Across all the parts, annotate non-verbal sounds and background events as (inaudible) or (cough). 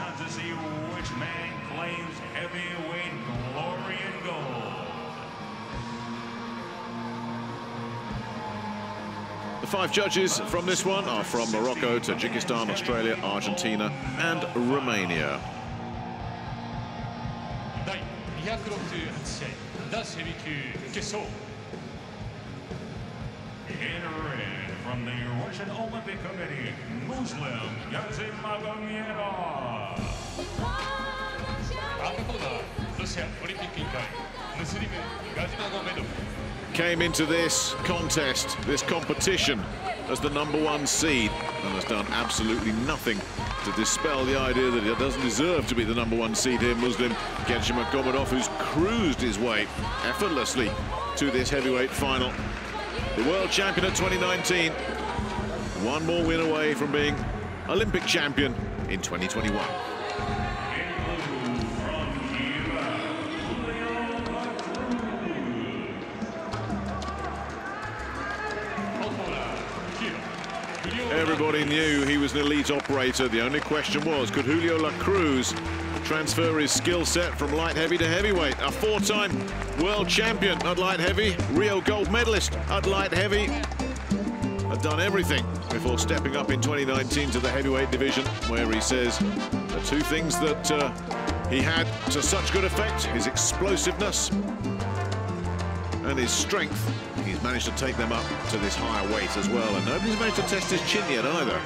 out to see which man claims heavyweight glory and gold. The five judges from this one are from Morocco, Tajikistan, Australia, Argentina and Romania. In red from the Russian Olympic Committee, Muslim Gadzhimagomedov. Came into this contest, this competition, as the number one seed and has done absolutely nothing to dispel the idea that he doesn't deserve to be the number one seed here, Muslim Gadzhimagomedov, who's cruised his way effortlessly to this heavyweight final. The world champion of 2019, one more win away from being Olympic champion in 2021. Everybody knew he was an elite operator. The only question was, could Julio La Cruz transfer his skill set from light heavy to heavyweight? A four-time world champion at light heavy, Rio gold medalist at light heavy, had done everything before stepping up in 2019 to the heavyweight division, where he says the two things that uh, he had to such good effect, his explosiveness and his strength. He's managed to take them up to this higher weight as well, and nobody's managed to test his chin yet either.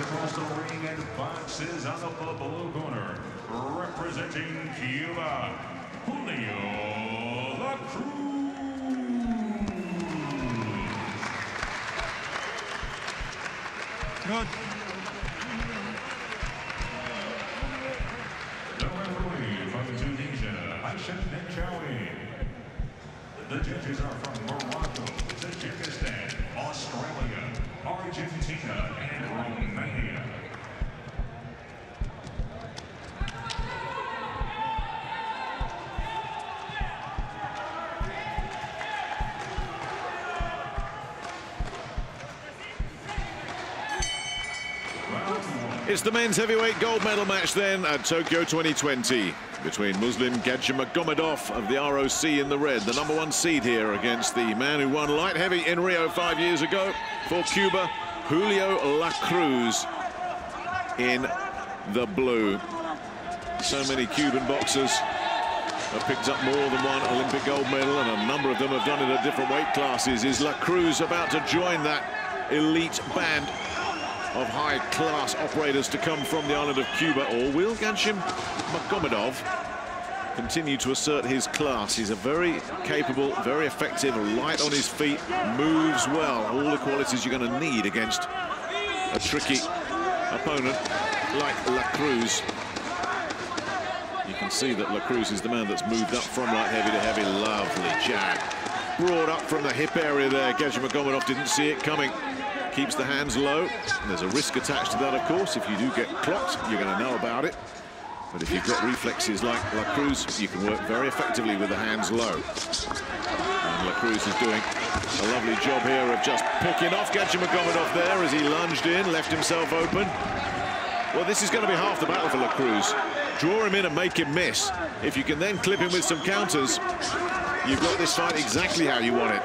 Across the ring and boxes on the blue corner, representing Cuba, Julio La Cruz. Good. The referee from Tunisia, Aisha Nechawi. The judges are from Morocco, Tajikistan, Australia, Argentina, and Romania. It's the men's heavyweight gold medal match then at Tokyo 2020 between Muslim Gadjimagomedov of the ROC in the red, the number one seed here against the man who won light heavy in Rio five years ago for Cuba, Julio La Cruz in the blue. So many Cuban boxers have picked up more than one Olympic gold medal and a number of them have done it at different weight classes. Is La Cruz about to join that elite band of high-class operators to come from the island of Cuba, or will Ganshim Magomedov continue to assert his class? He's a very capable, very effective, light on his feet, moves well, all the qualities you're going to need against a tricky opponent like La Cruz. You can see that La Cruz is the man that's moved up from light heavy to heavy. Lovely jab. Brought up from the hip area there. Gadzhimagomedov didn't see it coming keeps the hands low. There's a risk attached to that, of course. If you do get clocked, you're going to know about it. But if you've got reflexes like La Cruz, you can work very effectively with the hands low. And La Cruz is doing a lovely job here of just picking off Gadjimagomedov there as he lunged in, left himself open. Well, this is going to be half the battle for La Cruz. Draw him in and make him miss. If you can then clip him with some counters, you've got this fight exactly how you want it.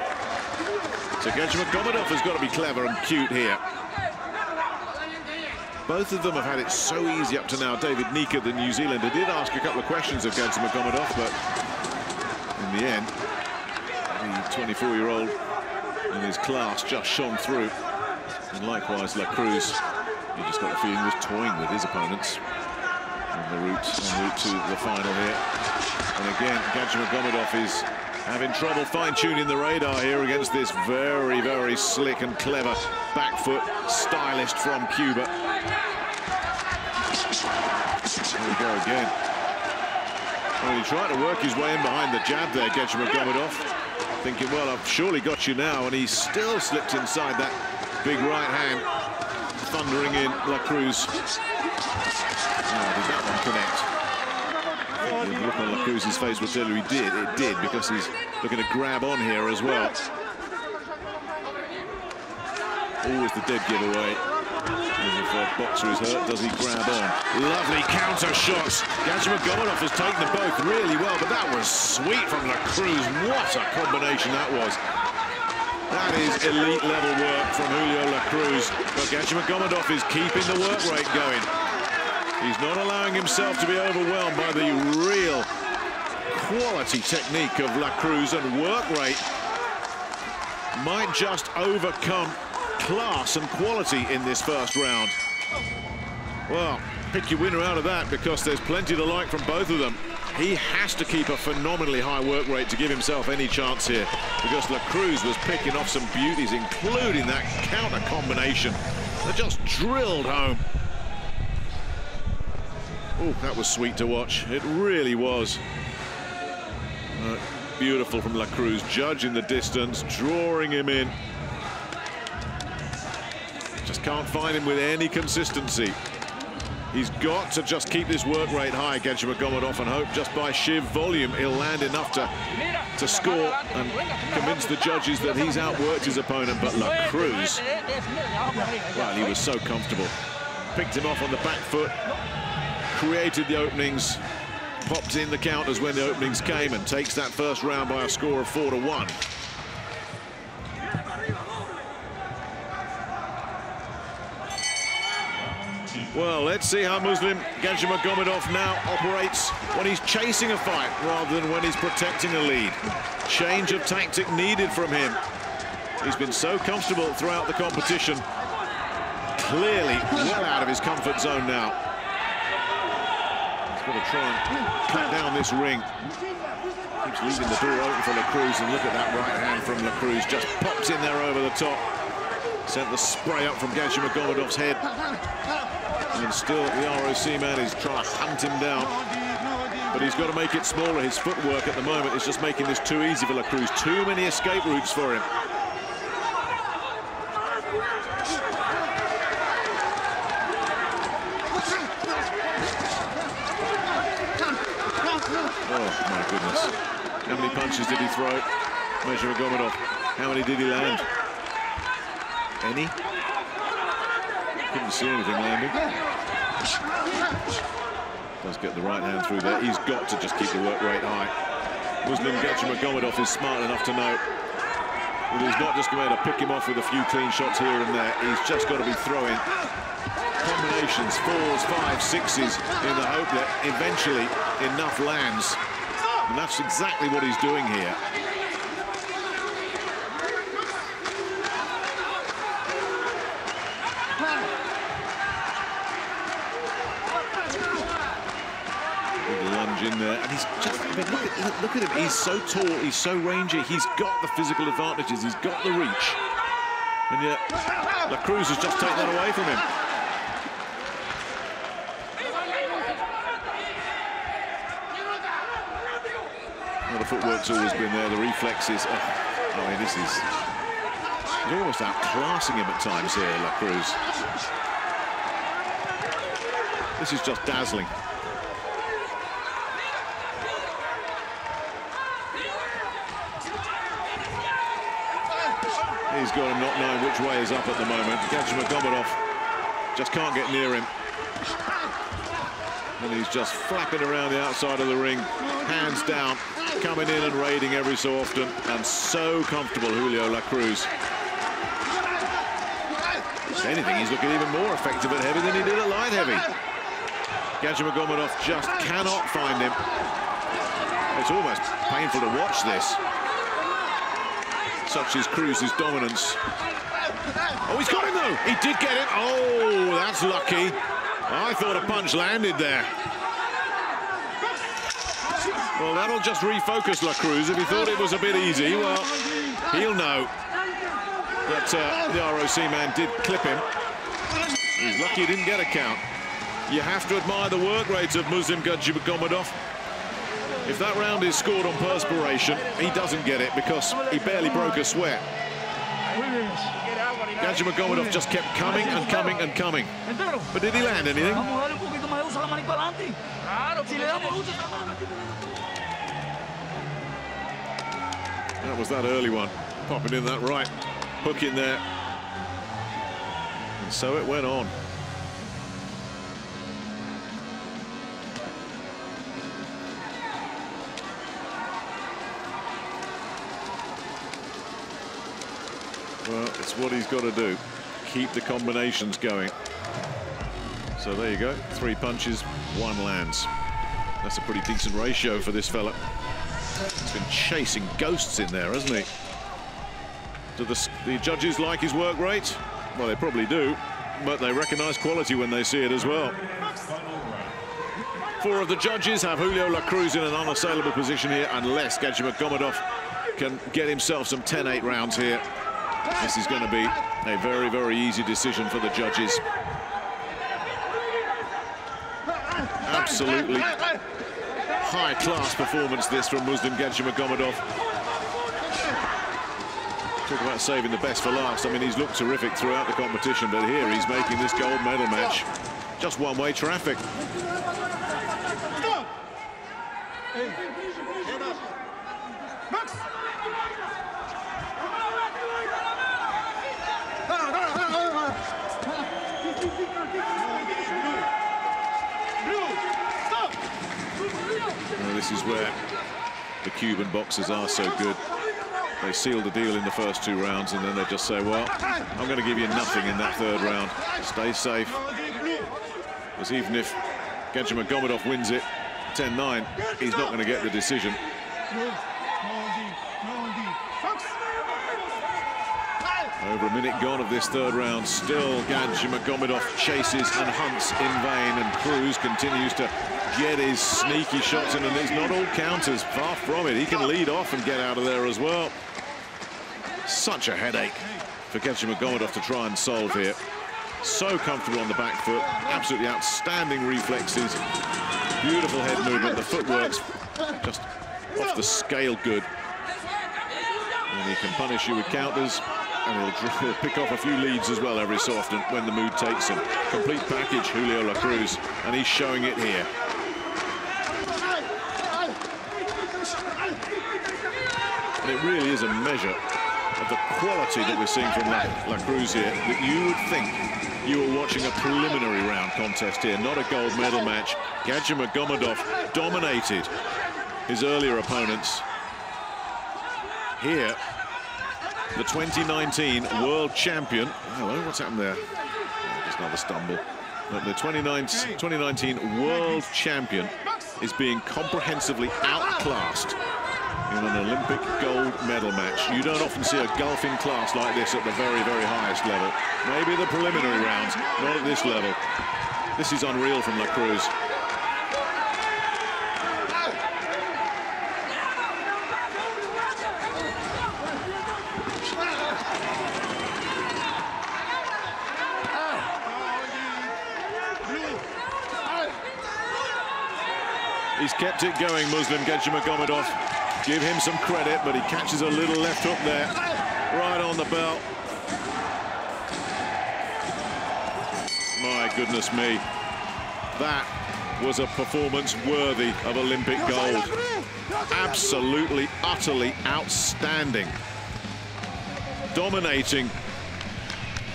So Gadjimagomedov has got to be clever and cute here. Both of them have had it so easy up to now. David Nyika, the New Zealander, did ask a couple of questions of Gadjimagomedov, but in the end, the 24-year-old in his class just shone through. And likewise, La Cruz, he just got the feeling was toying with his opponents on the route, route to the final here. And again, Gadjimagomedov is having trouble fine-tuning the radar here against this very, very slick and clever back foot stylist from Cuba. There we go again. Well, he tried to work his way in behind the jab there, Gadjimagomedov, thinking, well, I've surely got you now, and he still slipped inside that big right hand, thundering in La Cruz. Oh, did that one connect? It looked on La Cruz's face will tell you he did. It did because he's looking to grab on here as well. Always the dead giveaway. If a boxer is hurt, does he grab on? Lovely counter shots. Gadjimagomedov has taken them both really well, but that was sweet from La Cruz. What a combination that was. That is elite level work from Julio La Cruz. But Gadjimagomedov is keeping the work rate going. He's not allowing himself to be overwhelmed by the real quality technique of La Cruz and work rate might just overcome class and quality in this first round. Well, pick your winner out of that because there's plenty to like from both of them. He has to keep a phenomenally high work rate to give himself any chance here because La Cruz was picking off some beauties, including that counter combination that just drilled home. That was sweet to watch. It really was. Uh, beautiful from La Cruz, judging the distance, drawing him in. Just can't find him with any consistency. He's got to just keep this work rate high, Gadjimagomedov, and hope just by sheer volume he'll land enough to, to score and convince the judges that he's outworked his opponent. But La Cruz, well, he was so comfortable. Picked him off on the back foot, created the openings, popped in the counters when the openings came, and takes that first round by a score of four to one. Well, let's see how Muslim Gadjimagomedov now operates when he's chasing a fight rather than when he's protecting a lead. Change of tactic needed from him. He's been so comfortable throughout the competition. Clearly well out of his comfort zone now. Got to try and cut down this ring. Keeps leaving the door open for La Cruz, and look at that right hand from La Cruz. Just pops in there over the top. Sent the spray up from Gadjimagomedov's head. And still the ROC man is trying to hunt him down. But he's got to make it smaller. His footwork at the moment is just making this too easy for La Cruz. Too many escape routes for him. Oh, my goodness. How many punches did he throw? Gadzhimagomedov. How many did he land? Any? Couldn't see anything landing. Does get the right hand through there. He's got to just keep the work rate high. Muslim Gadjimagomedov is smart enough to know that he's not just going to pick him off with a few clean shots here and there. He's just got to be throwing combinations, fours, fives, sixes, in the hope that eventually enough lands. And that's exactly what he's doing here. Lunge in there, and he's just, I mean, look at, look at him, he's so tall, he's so rangy, he's got the physical advantages, he's got the reach, and yet La Cruz has just taken that away from him. Footwork's always been there, the reflexes, oh, I mean, this is, almost outclassing him at times here, La Cruz. This is just dazzling. He's got him not knowing which way is up at the moment. Gadjimagomedov just can't get near him. And he's just flapping around the outside of the ring, hands down, coming in and raiding every so often, and so comfortable, Julio La Cruz. If anything, he's looking even more effective at heavy than he did at light heavy. Gadjimagomedov just cannot find him. It's almost painful to watch this such is Cruz's dominance. Oh, he's got him, though. He did get it. Oh, that's lucky. I thought a punch landed there. Well, that'll just refocus La Cruz. If he thought it was a bit easy, well, he'll know that uh, the ROC man did clip him. He's lucky he didn't get a count. You have to admire the work rate of Muslim Gadjimagomedov. If that round is scored on perspiration, he doesn't get it because he barely broke a sweat. Gadjimagomedov just kept coming and coming and coming. But did he land anything? That was that early one. Popping in that right hook in there. And so it went on. It's what he's got to do. Keep the combinations going. So there you go. Three punches, one lands. That's a pretty decent ratio for this fella. He's been chasing ghosts in there, hasn't he? Do the, the judges like his work rate? Well, they probably do, but they recognize quality when they see it as well. Four of the judges have Julio La Cruz in an unassailable position here unless Gadjimagomedov can get himself some 10-8 rounds here. This is going to be a very, very easy decision for the judges. Absolutely high-class performance this from Muslim Gadjimagomedov. Talk about saving the best for last. I mean, he's looked terrific throughout the competition, but here he's making this gold medal match just one-way traffic. this is where the Cuban boxers are so good. They seal the deal in the first two rounds and then they just say, well, I'm going to give you nothing in that third round. Stay safe. Because even if Gadjimagomedov wins it 10-9, he's not going to get the decision. Over a minute gone of this third round. Still, Gadjimagomedov chases and hunts in vain, and Cruz continues to get his sneaky shots in, and it's not all counters. Far from it. He can lead off and get out of there as well. Such a headache for Gadjimagomedov to try and solve here. So comfortable on the back foot. Absolutely outstanding reflexes. Beautiful head movement. The footwork's just off the scale good. And he can punish you with counters. And he'll, (laughs) pick off a few leads as well every so often when the mood takes him. Complete package, Julio La Cruz, and he's showing it here. It really is a measure of the quality that we're seeing from La, La Cruz here, that you would think you were watching a preliminary round contest here, not a gold medal match. Gadjimagomedov dominated his earlier opponents. Here, the 2019 world champion. Hello, what's happened there? Oh, just another stumble. But the 2019 world champion is being comprehensively outclassed in an Olympic gold medal match. You don't often see a golfing class like this at the very, very highest level. Maybe the preliminary rounds, not at this level. This is unreal from La Cruz. He's kept it going, Muslim Gadjimagomedov. Give him some credit, but he catches a little left hook there, right on the belt. My goodness me. That was a performance worthy of Olympic gold. Absolutely, utterly outstanding. Dominating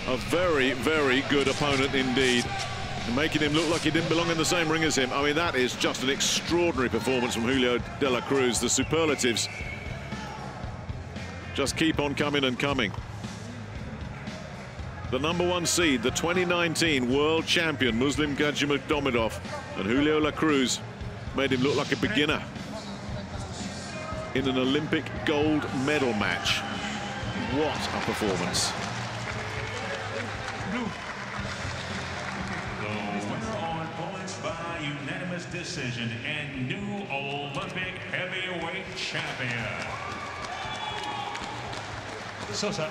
a very, very good opponent indeed making him look like he didn't belong in the same ring as him. I mean, that is just an extraordinary performance from Julio De La Cruz. The superlatives just keep on coming and coming. The number one seed, the 2019 world champion, Muslim Gadjimagomedov, and Julio La Cruz made him look like a beginner in an Olympic gold medal match. What a performance. decision and new Olympic heavyweight champion. 勝者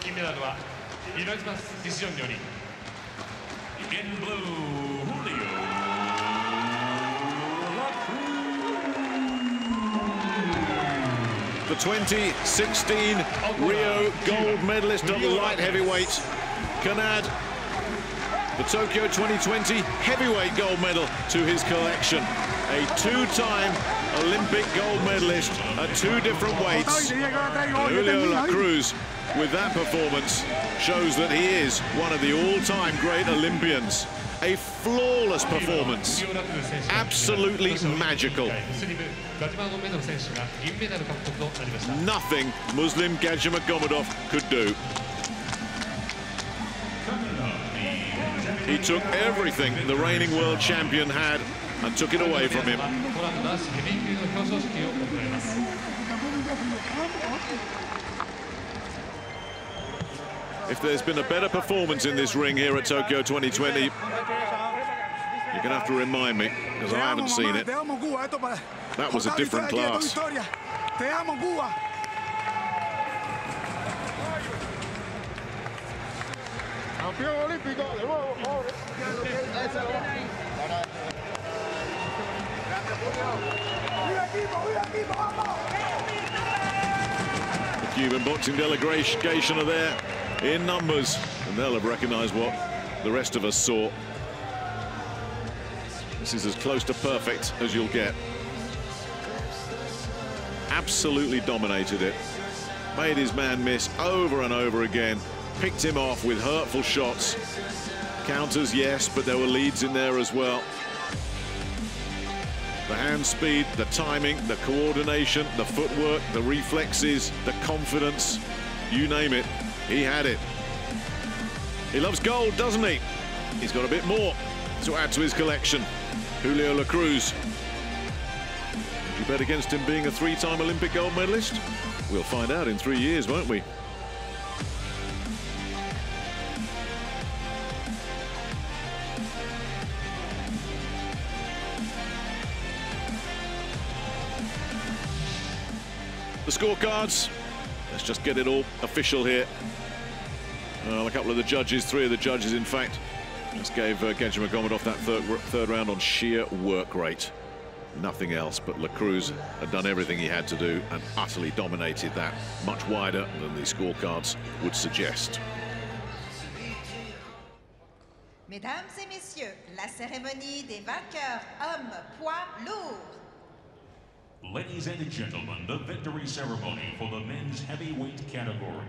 金メダルはユナイティマスディシジョンにより In blue, Julio The 2016 Rio gold medalist at light heavyweight can add the Tokyo 2020 heavyweight gold medal to his collection. A two-time Olympic gold medalist at two different weights. Julio La Cruz, with that performance, shows that he is one of the all-time great Olympians. A flawless performance. Absolutely magical. Nothing Muslim Gadjimagomedov could do. He took everything the reigning world champion had and took it away from him. If there's been a better performance in this ring here at Tokyo 2020, you're going to have to remind me, because I haven't seen it. That was a different class. Campeón olímpico, de The Cuban boxing delegation are there in numbers, and they'll have recognised what the rest of us saw. This is as close to perfect as you'll get. Absolutely dominated it. Made his man miss over and over again picked him off with hurtful shots. Counters, yes, but there were leads in there as well. The hand speed, the timing, the coordination, the footwork, the reflexes, the confidence, you name it, he had it. He loves gold, doesn't he? He's got a bit more to add to his collection. Julio La Cruz. Would you bet against him being a three-time Olympic gold medalist? We'll find out in three years, won't we? The scorecards. Let's just get it all official here. Well, a couple of the judges, three of the judges, in fact, just gave uh, Gadzhimagomedov that third, third round on sheer work rate. Nothing else, but La Cruz had done everything he had to do and utterly dominated that, much wider than the scorecards would suggest. Mesdames et messieurs, la cérémonie des vainqueurs hommes poids lourds. Ladies and gentlemen, the victory ceremony for the men's heavyweight category.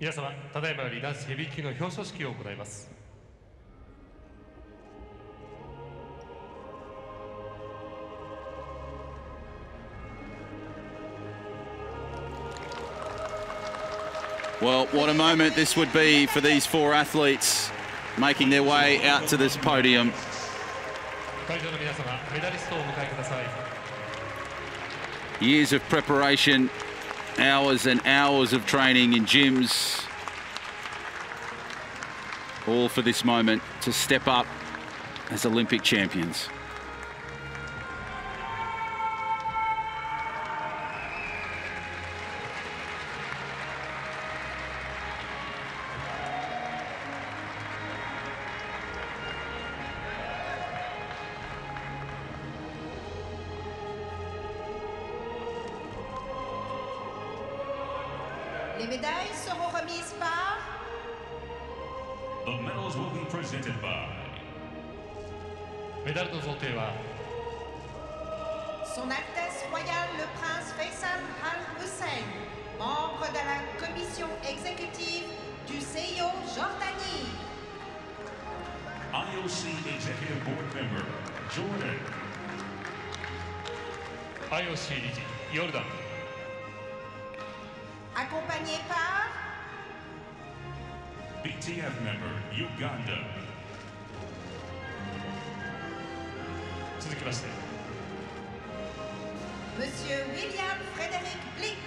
皆様、ただいまより男子ヘビー級の表彰式を行います。Well, what a moment this would be for these four athletes making their way out to this podium. Years of preparation, hours and hours of training in gyms, all for this moment to step up as Olympic champions. The medals will be presented by... Son Altesse Royale le Prince Faisal Al-Hussein, membre de la commission exécutive du CIO Jordanie. IOC Executive Board Member, Jordan. IOC Jordan. accompagné par BTF member Uganda. Monsieur William Frédéric Blick,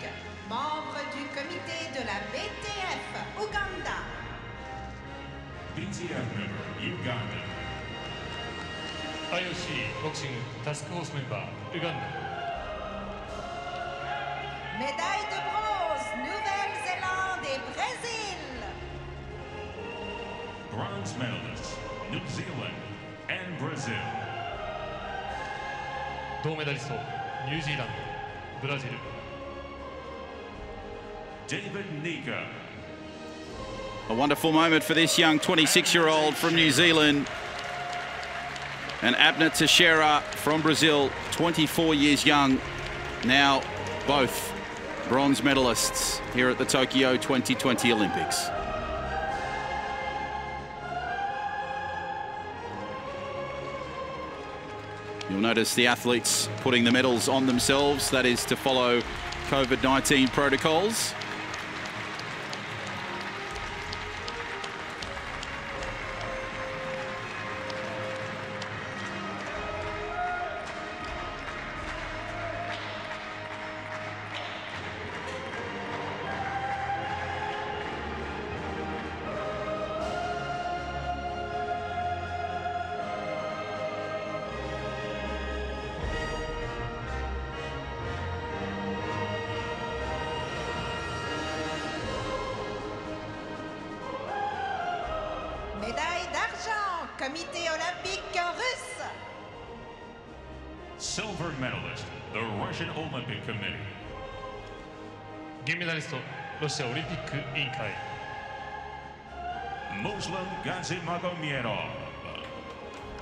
membre du comité de la BTF Uganda. BTF member Uganda. IOC Boxing Task Force member Uganda. Médaille de Nouvelle-Zélande bronze medalists, New Zealand and Brazil. david Nyika. A wonderful moment for this young 26-year-old from New Zealand. And Abner Teixeira from Brazil, 24 years young, now both bronze medalists here at the Tokyo 2020 Olympics. You'll notice the athletes putting the medals on themselves. That is to follow COVID-19 protocols.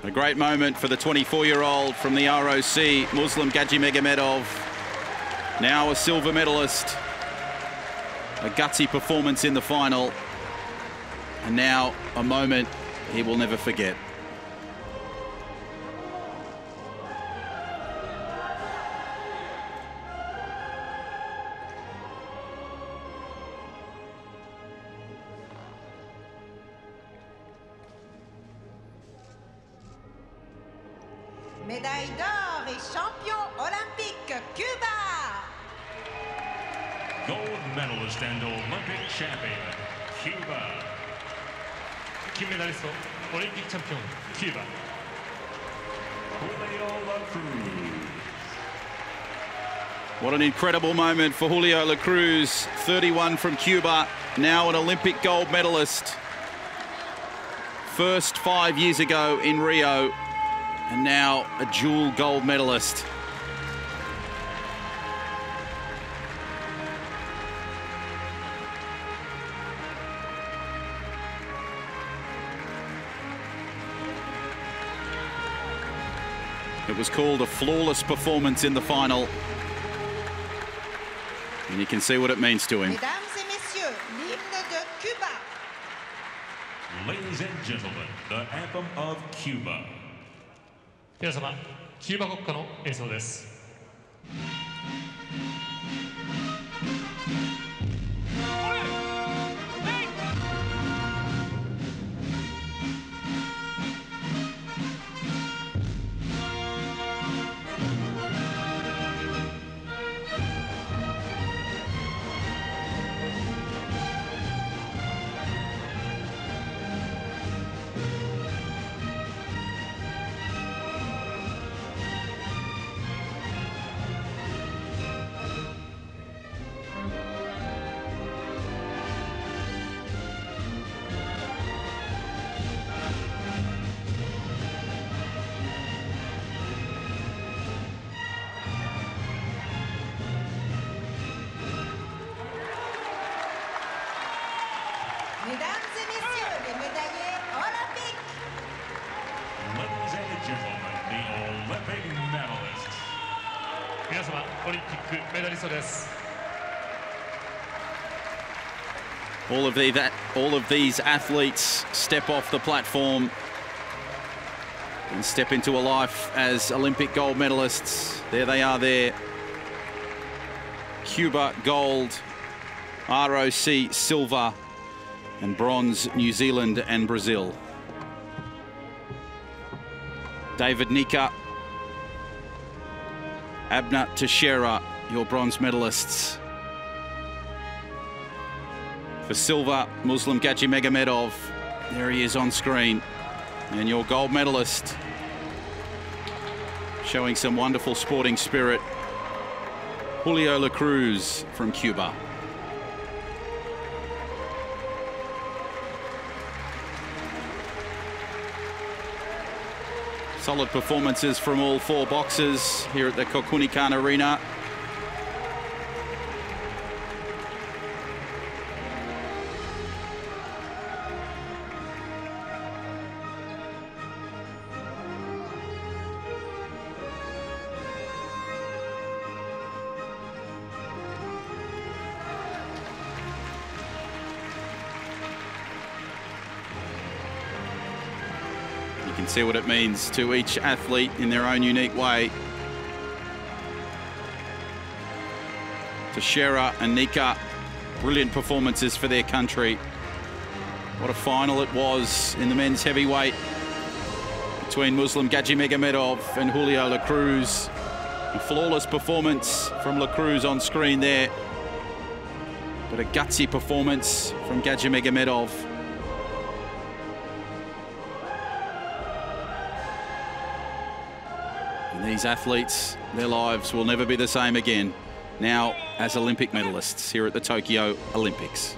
A great moment for the 24-year-old from the ROC, Muslim Gadzhimagomedov, now a silver medalist. A gutsy performance in the final, and now a moment he will never forget. Cuba. 金メダリストオリンピックチャンピオンキューバ Julio La Cruz. What an incredible moment for Julio La Cruz, 31 from Cuba, now an Olympic gold medalist. First five years ago in Rio, and now a dual gold medalist. It was called a flawless performance in the final. And you can see what it means to him. Mesdames et messieurs, l'hymne de Cuba. Ladies and gentlemen, the anthem of Cuba. 皆様キューバ国歌の演奏です All of, the, that, all of these athletes step off the platform and step into a life as Olympic gold medalists. There they are there. Cuba gold, ROC silver, and bronze New Zealand and Brazil. David Nyika, Abner Teixeira, your bronze medalists. For silver, Muslim Gadzhimagomedov. There he is on screen. And your gold medalist showing some wonderful sporting spirit. Julio La Cruz from Cuba. Solid performances from all four boxers here at the Kokugikan Arena. Can see what it means to each athlete in their own unique way. Teixeira and Nyika, brilliant performances for their country. What a final it was in the men's heavyweight between Muslim Gadzhimagomedov and Julio La Cruz. A flawless performance from La Cruz on screen there. But a gutsy performance from Gadzhimagomedov. And these athletes, their lives will never be the same again. Now as Olympic medalists here at the Tokyo Olympics.